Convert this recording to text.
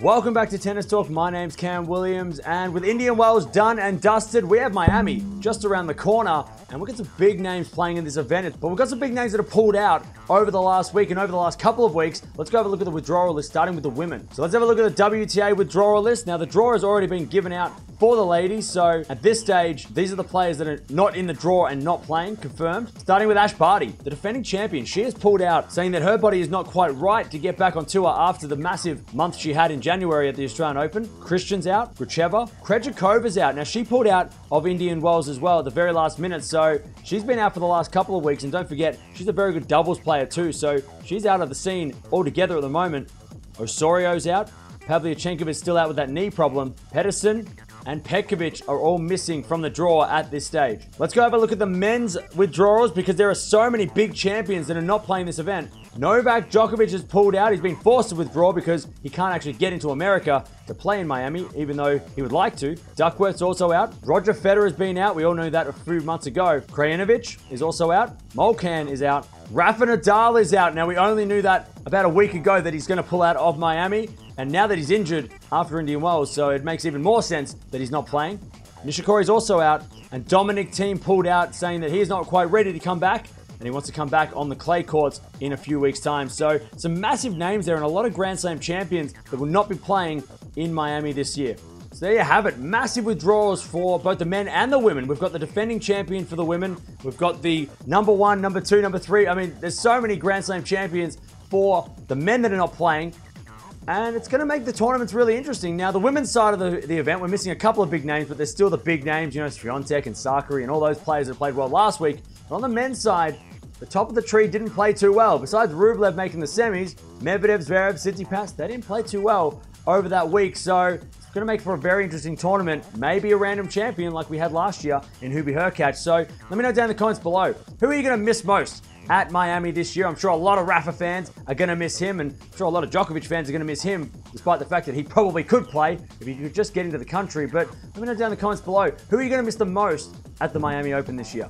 Welcome back to Tennis Talk. My name's Cam Williams, and with Indian Wells done and dusted, we have Miami just around the corner, and we've got some big names playing in this event. But we've got some big names that have pulled out over the last week and over the last couple of weeks. Let's go have a look at the withdrawal list, starting with the women. So let's have a look at the WTA withdrawal list. Now, the draw has already been given out for the ladies, so at this stage, these are the players that are not in the draw and not playing, confirmed. Starting with Ash Barty, the defending champion. She has pulled out, saying that her body is not quite right to get back on tour after the massive month she had in January at the Australian Open. Christian's out, Gracheva. Krejcikova's out. Now, she pulled out of Indian Wells as well at the very last minute, so she's been out for the last couple of weeks. And don't forget, she's a very good doubles player too, so she's out of the scene altogether at the moment. Osorio's out. Pavlyuchenkov is still out with that knee problem. Pedersen and Petkovic are all missing from the draw at this stage. Let's go have a look at the men's withdrawals because there are so many big champions that are not playing this event. Novak Djokovic has pulled out. He's been forced to withdraw because he can't actually get into America to play in Miami, even though he would like to. Duckworth's also out. Roger Federer's been out. We all knew that a few months ago. Krajinovic is also out. Molcan is out. Rafa Nadal is out. Now, we only knew that about a week ago that he's going to pull out of Miami. And now that he's injured after Indian Wells, so it makes even more sense that he's not playing. Nishikori is also out. And Dominic Thiem pulled out, saying that he is not quite ready to come back and he wants to come back on the clay courts in a few weeks' time. So, some massive names there and a lot of Grand Slam champions that will not be playing in Miami this year. So there you have it. Massive withdrawals for both the men and the women. We've got the defending champion for the women. We've got the number one, number two, number three. I mean, there's so many Grand Slam champions for the men that are not playing. And it's going to make the tournaments really interesting. Now, the women's side of the, the event, we're missing a couple of big names, but there's still the big names, you know, Swiatek and Sakkari and all those players that played well last week. But on the men's side, the top of the tree didn't play too well. Besides Rublev making the semis, Medvedev, Zverev, Tsitsipas, they didn't play too well over that week. So it's going to make for a very interesting tournament. Maybe a random champion like we had last year in Hubie Hurkacz. So let me know down in the comments below. Who are you going to miss most? At Miami this year. I'm sure a lot of Rafa fans are going to miss him, and I'm sure a lot of Djokovic fans are going to miss him, despite the fact that he probably could play if he could just get into the country. But let me know down in the comments below who are you going to miss the most at the Miami Open this year?